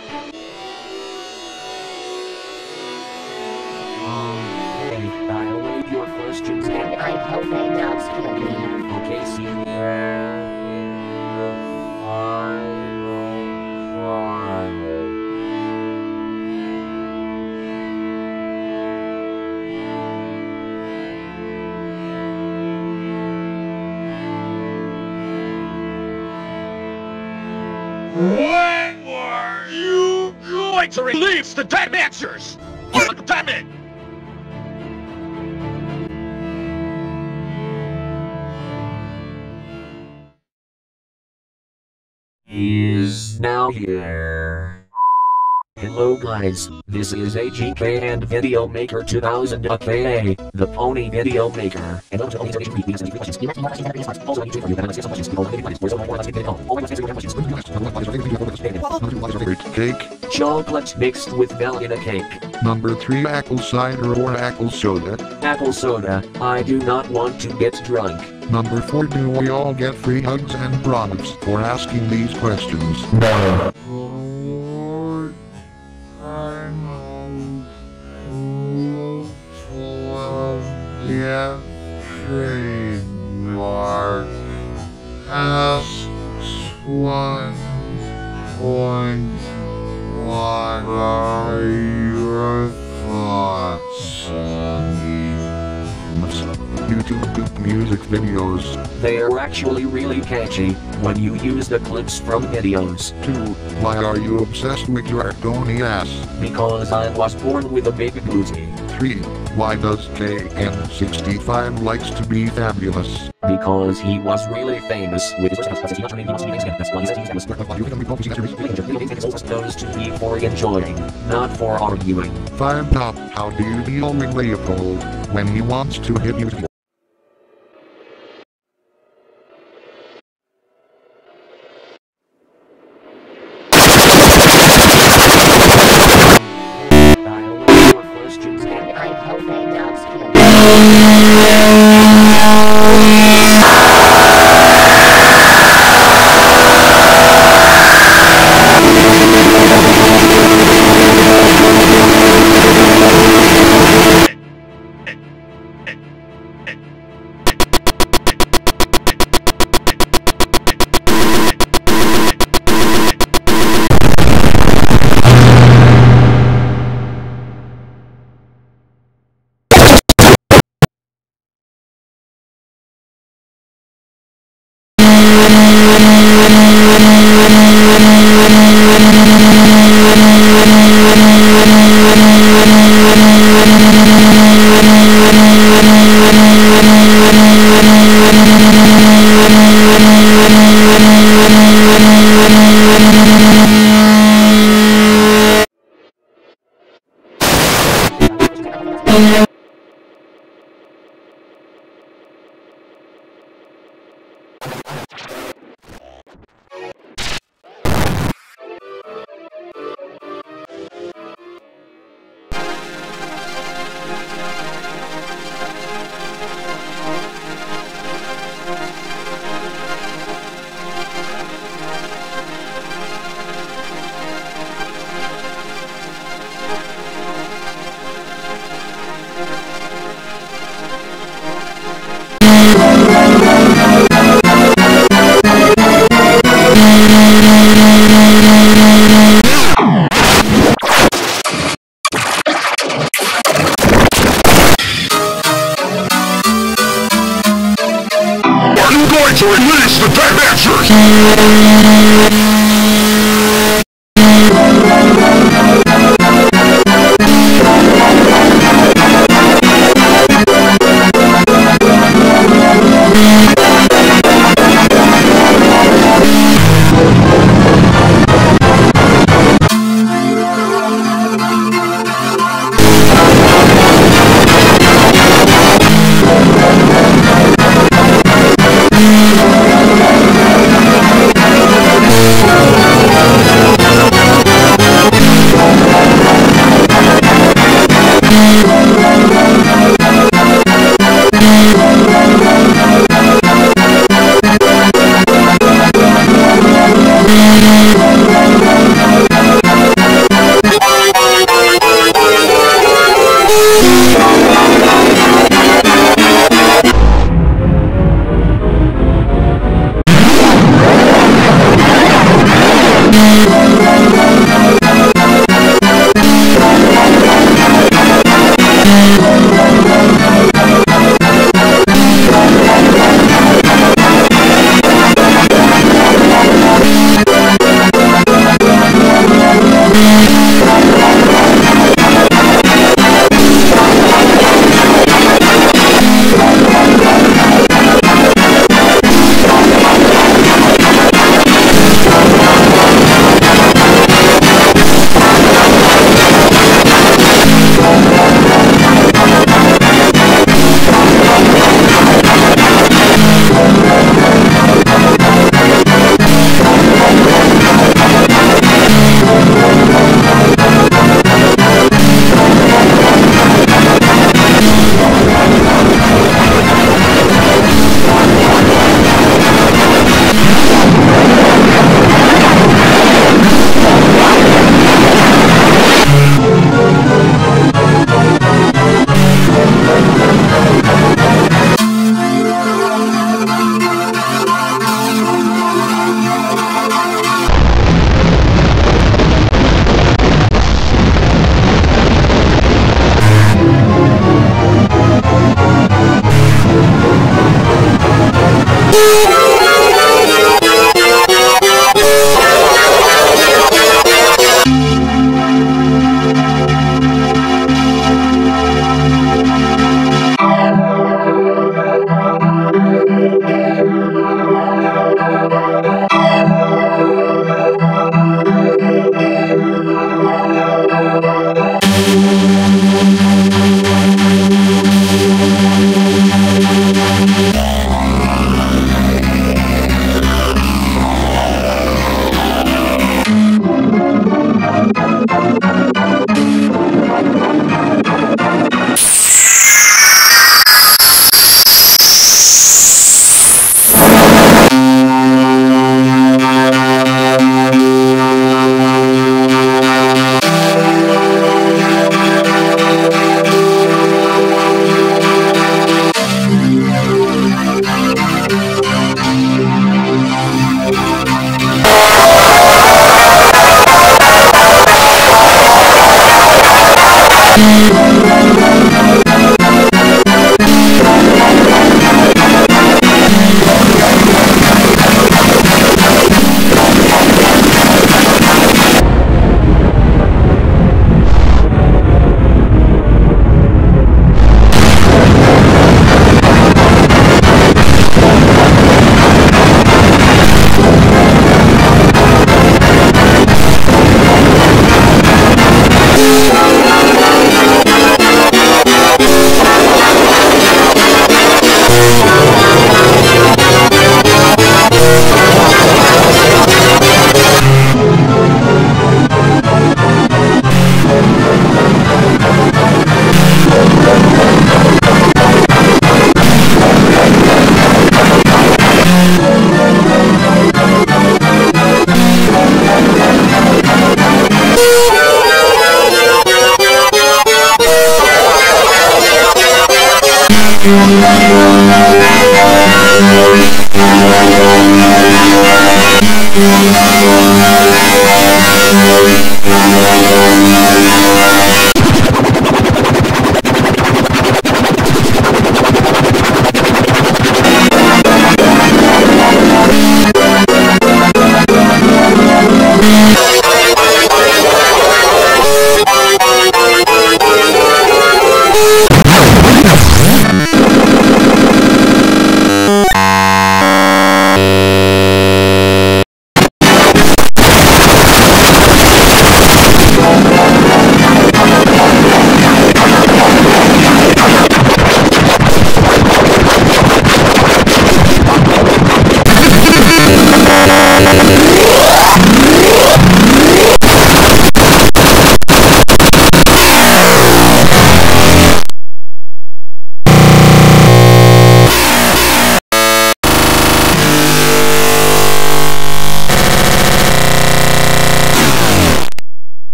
Um, hey, I'll await your questions and I hope they don't okay, see you. Going to release the dead answers? Damn it! He's now here. Hello guys, this is AGK and Video Maker 2000 aka the Pony Video Maker. And welcome to Pony's Edition Week. We have questions. You must be more questions than. Also, I need to inform you that unless you some questions, we will not make. There's only one last video. All my questions are questions. Number two, favorite cake. Chocolate mixed with vanilla in a cake. Number three, apple cider or apple soda. Apple soda. I do not want to get drunk. Number four, do we all get free hugs and products for asking these questions? Yeah, YouTube music videos? They are actually really catchy when you use the clips from videos. 2. Why are you obsessed with your Tony ass? Because I was born with a big booty. 3. Why does KN65 likes to be fabulous? Because he was really famous with his first house, he not really wants to be famous again. That's why he says he's famous. Those to be for enjoying, not for arguing. 5. Top. How do you deal with Leopold when he wants to hit you? Thank you.